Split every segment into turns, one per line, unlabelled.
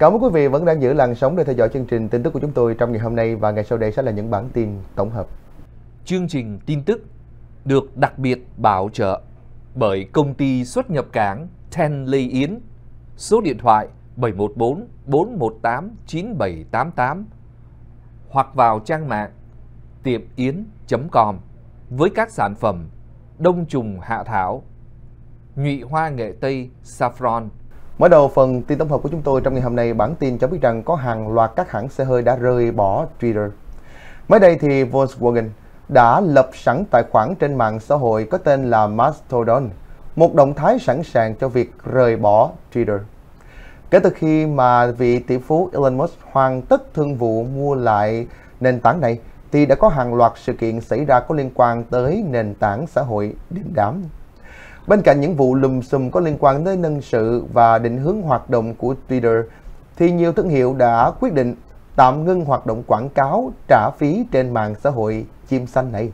Cảm ơn quý vị vẫn đang giữ làn sóng để theo dõi chương trình tin tức của chúng tôi trong ngày hôm nay và ngày sau đây sẽ là những bản tin tổng hợp.
Chương trình tin tức được đặc biệt bảo trợ bởi công ty xuất nhập cảng Ten Lê Yến, số điện thoại 714 418 9788 hoặc vào trang mạng tiệm yến.com với các sản phẩm đông trùng hạ thảo, nhụy hoa nghệ tây saffron.
Mở đầu phần tin tổng hợp của chúng tôi trong ngày hôm nay, bản tin cho biết rằng có hàng loạt các hãng xe hơi đã rời bỏ Twitter. Mới đây thì Volkswagen đã lập sẵn tài khoản trên mạng xã hội có tên là Mastodon, một động thái sẵn sàng cho việc rời bỏ Twitter. Kể từ khi mà vị tỷ phú Elon Musk hoàn tất thương vụ mua lại nền tảng này, thì đã có hàng loạt sự kiện xảy ra có liên quan tới nền tảng xã hội đình đám. Bên cạnh những vụ lùm xùm có liên quan tới nhân sự và định hướng hoạt động của Twitter, thì nhiều thương hiệu đã quyết định tạm ngưng hoạt động quảng cáo trả phí trên mạng xã hội chim xanh này,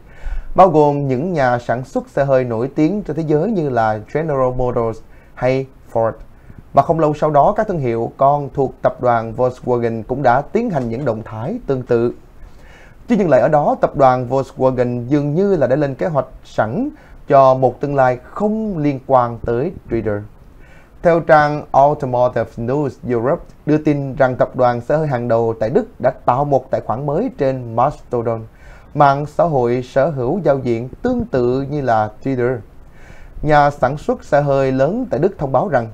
bao gồm những nhà sản xuất xe hơi nổi tiếng trên thế giới như là General Motors hay Ford. Và không lâu sau đó, các thương hiệu con thuộc tập đoàn Volkswagen cũng đã tiến hành những động thái tương tự. Chứ dừng lại ở đó, tập đoàn Volkswagen dường như là đã lên kế hoạch sẵn cho một tương lai không liên quan tới Twitter. Theo trang Automotive News Europe đưa tin rằng tập đoàn xe hơi hàng đầu tại Đức đã tạo một tài khoản mới trên Mastodon, mạng xã hội sở hữu giao diện tương tự như là Twitter. Nhà sản xuất xe hơi lớn tại Đức thông báo rằng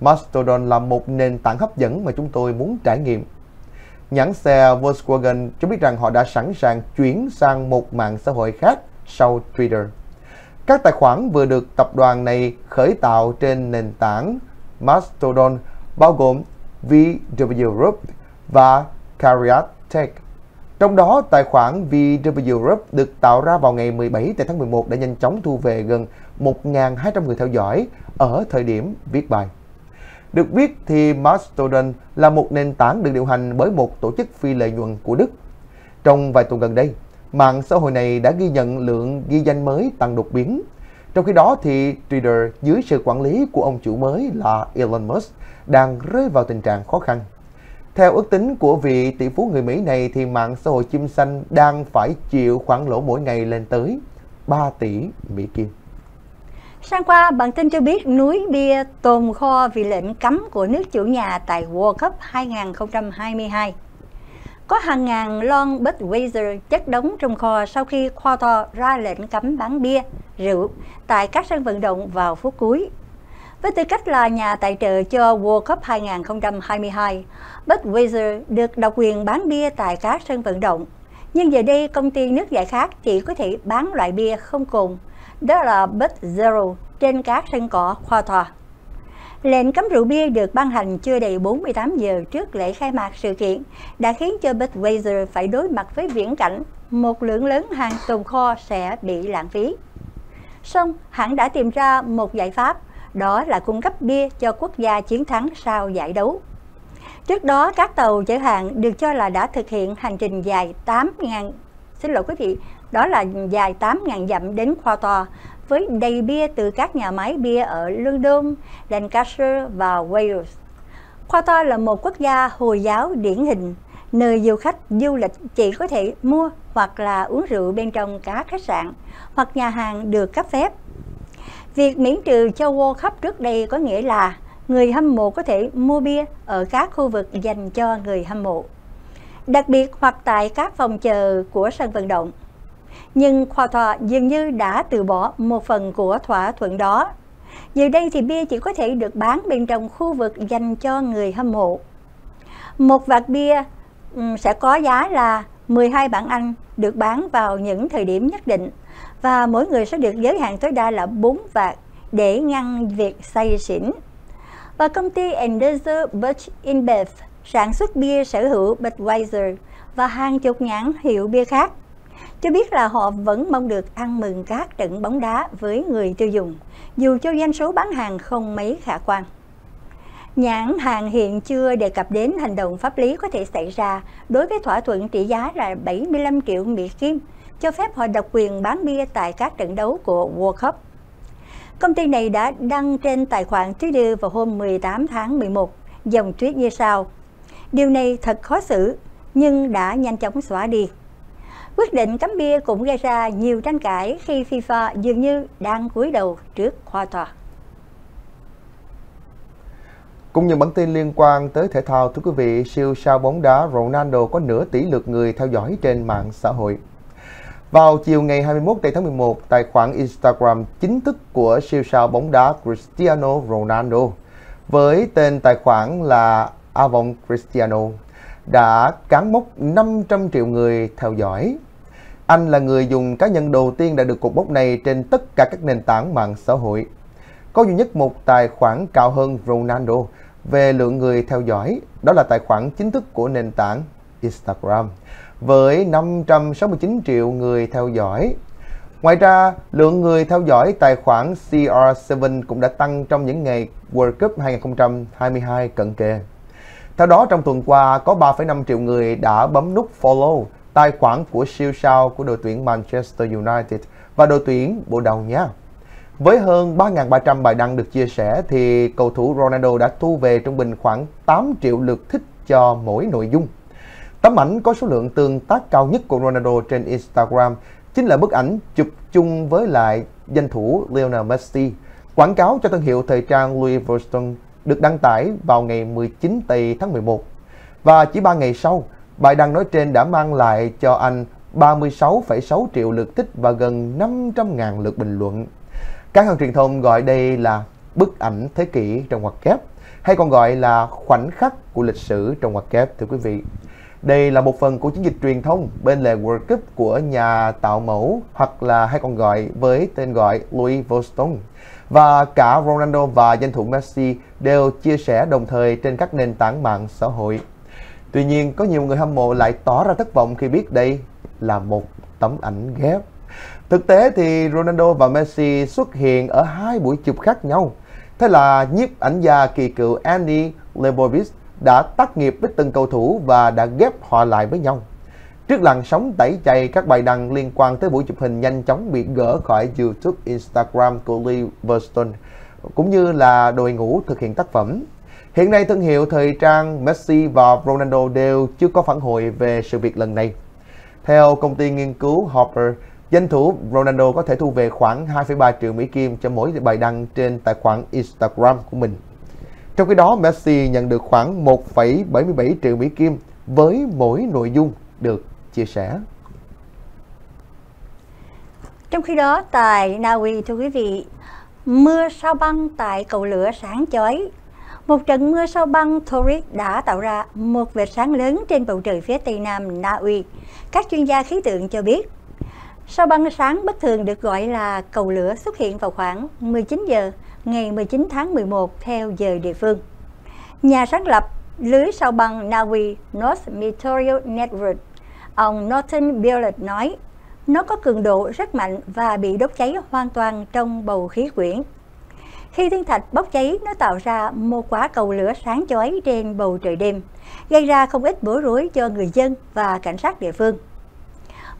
Mastodon là một nền tảng hấp dẫn mà chúng tôi muốn trải nghiệm. Nhãn xe Volkswagen cho biết rằng họ đã sẵn sàng chuyển sang một mạng xã hội khác sau Twitter. Các tài khoản vừa được tập đoàn này khởi tạo trên nền tảng Mastodon bao gồm VW Group và Carriot Tech. Trong đó, tài khoản VW Group được tạo ra vào ngày 17 tháng 11 đã nhanh chóng thu về gần 1.200 người theo dõi ở thời điểm viết bài. Được biết thì Mastodon là một nền tảng được điều hành bởi một tổ chức phi lợi nhuận của Đức. Trong vài tuần gần đây, mạng xã hội này đã ghi nhận lượng ghi danh mới tăng đột biến. Trong khi đó thì Twitter dưới sự quản lý của ông chủ mới là Elon Musk đang rơi vào tình trạng khó khăn. Theo ước tính của vị tỷ phú người Mỹ này thì mạng xã hội chim xanh đang phải chịu khoản lỗ mỗi ngày lên tới 3 tỷ Mỹ Kim.
Sang qua, bản tin cho biết núi bia tồn kho vì lệnh cấm của nước chủ nhà tại World Cup 2022. Có hàng ngàn lon Budweiser chất đống trong kho sau khi Qatar ra lệnh cấm bán bia, rượu tại các sân vận động vào phút cuối. Với tư cách là nhà tài trợ cho World Cup 2022, Budweiser được độc quyền bán bia tại các sân vận động. Nhưng giờ đây, công ty nước giải khát chỉ có thể bán loại bia không cồn đó là Bud Zero trên các sân cỏ khoa thòa. Lệnh cấm rượu bia được ban hành chưa đầy 48 giờ trước lễ khai mạc sự kiện đã khiến cho Budweiser phải đối mặt với viễn cảnh một lượng lớn hàng tồn kho sẽ bị lãng phí. Song, hãng đã tìm ra một giải pháp, đó là cung cấp bia cho quốc gia chiến thắng sau giải đấu. Trước đó, các tàu chở hàng được cho là đã thực hiện hành trình dài 8.000 xin lỗi quý vị, đó là dài 8.000 dặm đến khoa với đầy bia từ các nhà máy bia ở London, Lancaster và Wales. Khoa là một quốc gia Hồi giáo điển hình, nơi du khách du lịch chỉ có thể mua hoặc là uống rượu bên trong các khách sạn hoặc nhà hàng được cấp phép. Việc miễn trừ cho World Cup trước đây có nghĩa là người hâm mộ có thể mua bia ở các khu vực dành cho người hâm mộ, đặc biệt hoặc tại các phòng chờ của sân vận động nhưng khoa thọ dường như đã từ bỏ một phần của thỏa thuận đó. Giờ đây thì bia chỉ có thể được bán bên trong khu vực dành cho người hâm mộ. Một vạt bia sẽ có giá là 12 bảng Anh được bán vào những thời điểm nhất định và mỗi người sẽ được giới hạn tối đa là 4 vạt để ngăn việc say xỉn. Và công ty Anheuser-Busch InBev sản xuất bia sở hữu Budweiser và hàng chục nhãn hiệu bia khác cho biết là họ vẫn mong được ăn mừng các trận bóng đá với người tiêu dùng, dù cho doanh số bán hàng không mấy khả quan. Nhãn hàng hiện chưa đề cập đến hành động pháp lý có thể xảy ra đối với thỏa thuận trị giá là 75 triệu Mỹ Kim, cho phép họ độc quyền bán bia tại các trận đấu của World Cup. Công ty này đã đăng trên tài khoản Twitter vào hôm 18 tháng 11 dòng tweet như sau. Điều này thật khó xử, nhưng đã nhanh chóng xóa đi. Quyết định cấm bia cũng gây ra nhiều tranh cãi khi FIFA dường như đang cúi đầu trước khoa tòa.
Cũng như bản tin liên quan tới thể thao, thưa quý vị, siêu sao bóng đá Ronaldo có nửa tỷ lượt người theo dõi trên mạng xã hội. Vào chiều ngày 21 tháng 11, tài khoản Instagram chính thức của siêu sao bóng đá Cristiano Ronaldo với tên tài khoản là Avon Cristiano đã cán mốc 500 triệu người theo dõi. Anh là người dùng cá nhân đầu tiên đã được cột mốc này trên tất cả các nền tảng mạng xã hội. Có duy nhất một tài khoản cao hơn Ronaldo về lượng người theo dõi, đó là tài khoản chính thức của nền tảng Instagram với 569 triệu người theo dõi. Ngoài ra, lượng người theo dõi tài khoản CR7 cũng đã tăng trong những ngày World Cup 2022 cận kề. Theo đó, trong tuần qua, có 3,5 triệu người đã bấm nút follow tài khoản của siêu sao của đội tuyển Manchester United và đội tuyển Bồ Đào Nha. Với hơn 3.300 bài đăng được chia sẻ thì cầu thủ Ronaldo đã thu về trung bình khoảng 8 triệu lượt thích cho mỗi nội dung. Tấm ảnh có số lượng tương tác cao nhất của Ronaldo trên Instagram chính là bức ảnh chụp chung với lại danh thủ Lionel Messi. Quảng cáo cho thương hiệu thời trang Louis Vuitton được đăng tải vào ngày 19 tây tháng 11. Và chỉ 3 ngày sau, bài đăng nói trên đã mang lại cho anh 36,6 triệu lượt thích và gần 500.000 lượt bình luận. Các hãng truyền thông gọi đây là bức ảnh thế kỷ trong ngoặc kép, hay còn gọi là khoảnh khắc của lịch sử trong ngoặc kép, thưa quý vị. Đây là một phần của chiến dịch truyền thông bên lề World Cup của nhà tạo mẫu hoặc là hay còn gọi với tên gọi Louis Vuitton. Và cả Ronaldo và danh thủ Messi đều chia sẻ đồng thời trên các nền tảng mạng xã hội. Tuy nhiên, có nhiều người hâm mộ lại tỏ ra thất vọng khi biết đây là một tấm ảnh ghép. Thực tế thì Ronaldo và Messi xuất hiện ở hai buổi chụp khác nhau. Thế là nhiếp ảnh gia kỳ cựu Andy Leibovitz đã tác nghiệp với từng cầu thủ và đã ghép họ lại với nhau. Trước làn sóng tẩy chay, các bài đăng liên quan tới buổi chụp hình nhanh chóng bị gỡ khỏi YouTube, Instagram của Lee Burston, cũng như là đội ngũ thực hiện tác phẩm. Hiện nay thương hiệu thời trang Messi và Ronaldo đều chưa có phản hồi về sự việc lần này. Theo công ty nghiên cứu Hopper, doanh thủ Ronaldo có thể thu về khoảng 2,3 triệu Mỹ Kim cho mỗi bài đăng trên tài khoản Instagram của mình. Trong khi đó, Messi nhận được khoảng 1,77 triệu Mỹ Kim với mỗi nội dung được chia sẻ.
Trong khi đó, tại Na Uy, thưa quý vị, mưa sao băng tại cầu lửa sáng chói. Một trận mưa sao băng Thoris đã tạo ra một vệt sáng lớn trên bầu trời phía tây nam Na Uy. Các chuyên gia khí tượng cho biết, sao băng sáng bất thường được gọi là cầu lửa xuất hiện vào khoảng 19 giờ ngày 19 tháng 11 theo giờ địa phương. Nhà sáng lập lưới sao băng Na Uy North Meteorial Network, ông Norton Billard nói, nó có cường độ rất mạnh và bị đốt cháy hoàn toàn trong bầu khí quyển. Khi thiên thạch bốc cháy, nó tạo ra một quả cầu lửa sáng chói trên bầu trời đêm, gây ra không ít bối rối cho người dân và cảnh sát địa phương.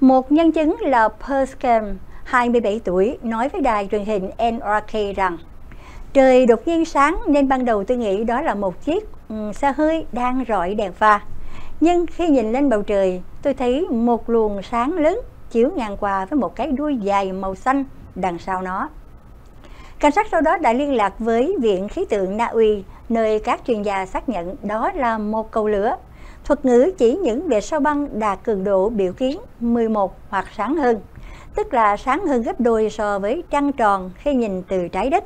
Một nhân chứng là Perskem, 27 tuổi, nói với đài truyền hình NRK rằng Trời đột nhiên sáng nên ban đầu tôi nghĩ đó là một chiếc ừ, xe hơi đang rọi đèn pha. Nhưng khi nhìn lên bầu trời, tôi thấy một luồng sáng lớn chiếu ngang qua với một cái đuôi dài màu xanh đằng sau nó. Cảnh sát sau đó đã liên lạc với Viện Khí tượng Na Uy, nơi các chuyên gia xác nhận đó là một cầu lửa. Thuật ngữ chỉ những vệt sao băng đạt cường độ biểu kiến 11 hoặc sáng hơn, tức là sáng hơn gấp đôi so với trăng tròn khi nhìn từ trái đất.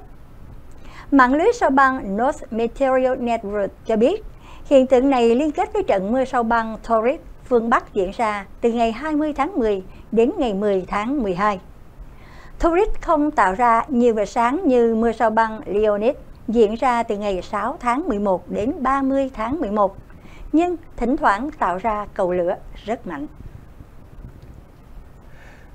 Mạng lưới sao băng North Material Network cho biết hiện tượng này liên kết với trận mưa sao băng Torrid phương Bắc diễn ra từ ngày 20 tháng 10 đến ngày 10 tháng 12. Tourist không tạo ra nhiều vệt sáng như mưa sao băng Leonid diễn ra từ ngày 6 tháng 11 đến 30 tháng 11, nhưng thỉnh thoảng tạo ra cầu lửa rất mạnh.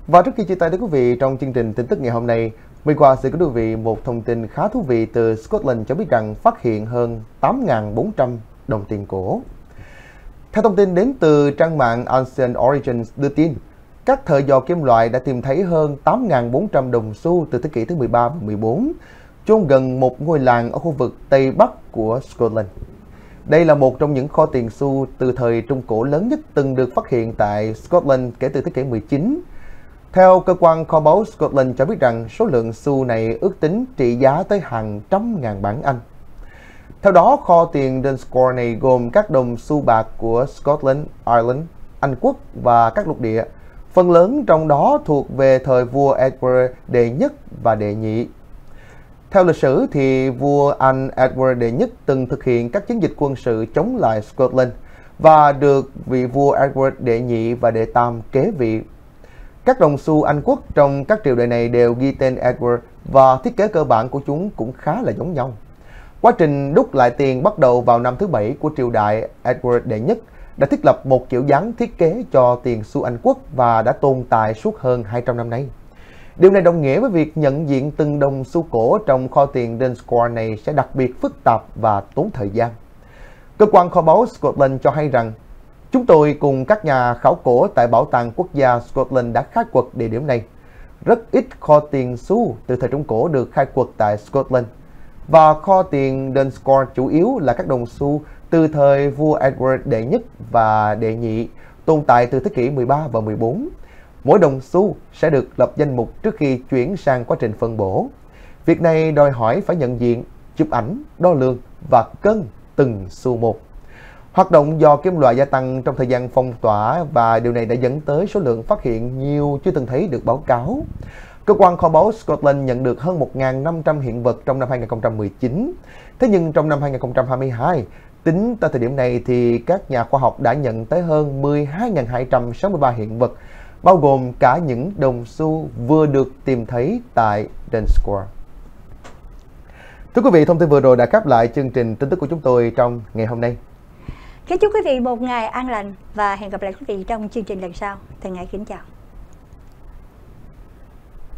Và trước khi chia tay đến quý vị trong chương trình tin tức ngày hôm nay, Mình qua sẽ có quý vị một thông tin khá thú vị từ Scotland cho biết rằng phát hiện hơn 8.400 đồng tiền cổ. Theo thông tin đến từ trang mạng Ancient Origins đưa tin, các thợ dò kim loại đã tìm thấy hơn 8.400 đồng xu từ thế kỷ thứ 13 và 14, chôn gần một ngôi làng ở khu vực Tây Bắc của Scotland. Đây là một trong những kho tiền xu từ thời Trung Cổ lớn nhất từng được phát hiện tại Scotland kể từ thế kỷ 19. Theo cơ quan kho báu Scotland cho biết rằng số lượng xu này ước tính trị giá tới hàng trăm ngàn bảng Anh. Theo đó, kho tiền Dunscore này gồm các đồng xu bạc của Scotland, Ireland, Anh Quốc và các lục địa. Phần lớn trong đó thuộc về thời vua Edward đệ nhất và đệ nhị. Theo lịch sử thì vua Anh Edward đệ nhất từng thực hiện các chiến dịch quân sự chống lại Scotland và được vị vua Edward đệ nhị và đệ tam kế vị. Các đồng xu Anh quốc trong các triều đại này đều ghi tên Edward và thiết kế cơ bản của chúng cũng khá là giống nhau. Quá trình đúc lại tiền bắt đầu vào năm thứ bảy của triều đại Edward đệ nhất đã thiết lập một kiểu dáng thiết kế cho tiền xu Anh quốc và đã tồn tại suốt hơn 200 năm nay. Điều này đồng nghĩa với việc nhận diện từng đồng xu cổ trong kho tiền Dunscore này sẽ đặc biệt phức tạp và tốn thời gian. Cơ quan kho báu Scotland cho hay rằng, chúng tôi cùng các nhà khảo cổ tại Bảo tàng Quốc gia Scotland đã khai quật địa điểm này. Rất ít kho tiền xu từ thời Trung Cổ được khai quật tại Scotland và kho tiền Dunscore chủ yếu là các đồng xu từ thời vua Edward đệ nhất và đệ nhị tồn tại từ thế kỷ 13 và 14. Mỗi đồng xu sẽ được lập danh mục trước khi chuyển sang quá trình phân bổ. Việc này đòi hỏi phải nhận diện, chụp ảnh, đo lường và cân từng xu một. Hoạt động do kim loại gia tăng trong thời gian phong tỏa và điều này đã dẫn tới số lượng phát hiện nhiều chưa từng thấy được báo cáo. Cơ quan kho báu Scotland nhận được hơn 1.500 hiện vật trong năm 2019. Thế nhưng trong năm 2022, tính tới thời điểm này thì các nhà khoa học đã nhận tới hơn 12.263 hiện vật, bao gồm cả những đồng xu vừa được tìm thấy tại Dunscore. Thưa quý vị, thông tin vừa rồi đã khép lại chương trình tin tức của chúng tôi trong ngày hôm nay.
Kính chúc quý vị một ngày an lành và hẹn gặp lại quý vị trong chương trình lần sau. Thầy ái kính chào.